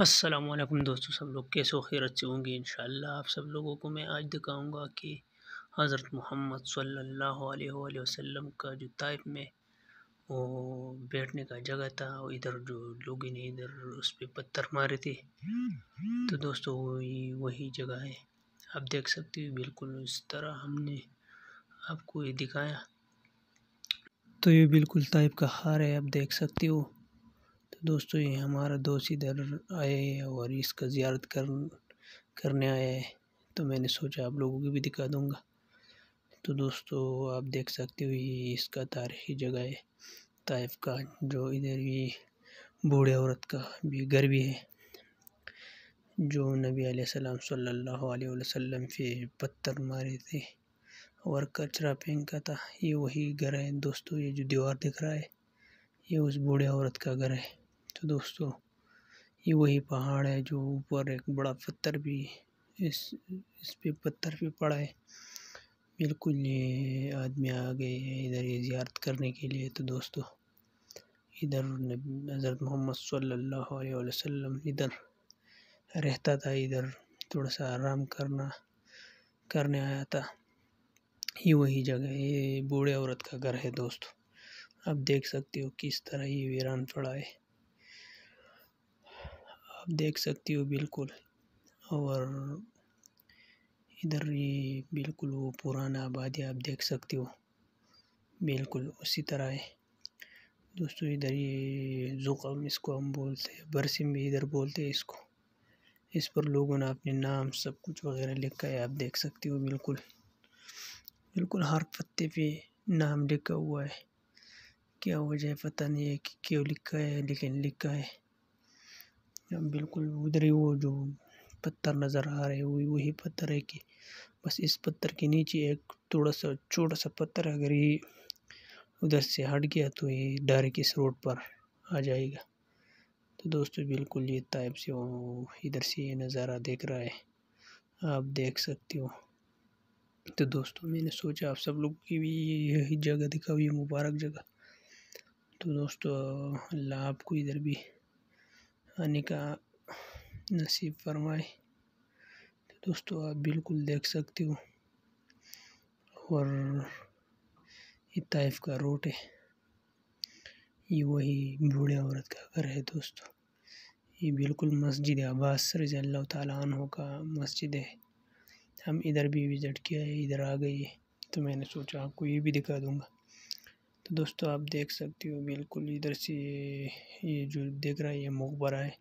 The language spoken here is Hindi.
असलकुम दोस्तों, सब लोग कैसे खैर, अच्छे होंगे इन आप सब लोगों को मैं आज दिखाऊँगा कि हज़रत मोहम्मद सल्लल्लाहु अलैहि वसल्लम का जो ताइफ में वो बैठने का जगह था और इधर जो लोग ने इधर उस पर पत्थर मारे थे। तो दोस्तों वही वही जगह है। आप देख सकते हो, बिल्कुल इस तरह हमने आपको ये दिखाया। तो ये बिल्कुल ताइफ का हार है, आप देख सकते हो। दोस्तों, ये हमारा दोस्त इधर आए और इसका ज़्यारत कर, करने आया है। तो मैंने सोचा आप लोगों को भी दिखा दूँगा। तो दोस्तों, आप देख सकते हो, ये इसका तारीखी जगह है। ताइफ का जो इधर भी बूढ़े औरत का भी घर भी है, जो नबी सलाम सल्लल्लाहु अलैहि वसल्लम पत्थर मारे थे और कचरा फेंका था। ये वही घर है। दोस्तों, ये जो दीवार दिख रहा है, ये उस बूढ़े औरत का घर है। तो दोस्तों, ये वही पहाड़ है जो ऊपर एक बड़ा पत्थर भी इस इस पे पत्थर भी पड़ा है। बिल्कुल ये आदमी आ गए हैं इधर ये ज़ियारत करने के लिए। तो दोस्तों, इधर हज़रत मोहम्मद सल्लल्लाहु अलैहि वसल्लम इधर रहता था, इधर थोड़ा सा आराम करना, करने आया था। ये वही जगह, ये बूढ़े औरत का घर है दोस्तों। आप देख सकते हो किस तरह ये वीरान पड़ा है। आप देख सकती हो बिल्कुल। और इधर ये बिल्कुल वो पुराना आबादी आप देख सकते हो। बिल्कुल उसी तरह है। दोस्तों इधर ये ज़ुकाम इसको हम बोलते हैं, बरसिम भी इधर बोलते हैं इसको। इस पर लोगों ने अपने नाम सब कुछ वगैरह लिखा है, आप देख सकते हो बिल्कुल। बिल्कुल हर पत्ते पे नाम लिखा हुआ है। क्या वजह पता नहीं है कि क्यों लिखा है, लेकिन लिखा है। बिल्कुल उधर ही वो जो पत्थर नज़र आ रहे हैं वही पत्थर है कि बस इस पत्थर के नीचे एक थोड़ा सा छोटा सा पत्थर अगर ये उधर से हट गया तो ये डायरेक्ट इस रोड पर आ जाएगा। तो दोस्तों, बिल्कुल ये टाइप से वो इधर से ये नज़ारा देख रहा है। आप देख सकते हो। तो दोस्तों, मैंने सोचा आप सब लोग की भी यही जगह दिखा हुई मुबारक जगह। तो दोस्तों, अल्लाह आपको इधर भी आने का नसीब फरमाए तो दोस्तों आप बिल्कुल देख सकते हो। और ये ताइफ का रोड है। ये वही बूढ़े औरत का घर है दोस्तों। ये बिल्कुल मस्जिद अब्बास रज़ी अल्लाह तहों का मस्जिद है। हम इधर भी विज़िट किया है, इधर आ है। तो मैंने सोचा आपको ये भी दिखा दूँगा। दोस्तों आप देख सकते हो बिल्कुल इधर से ये जो देख रहा है ये मकबरा है।